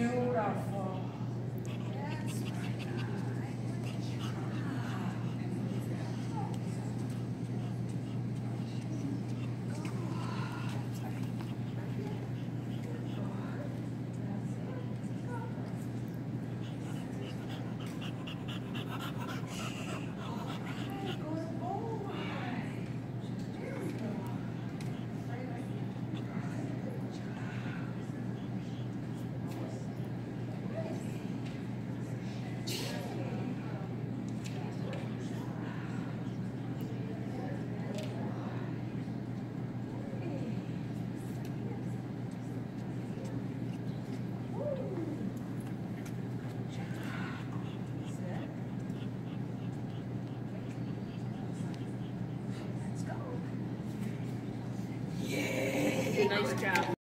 you. Nice job.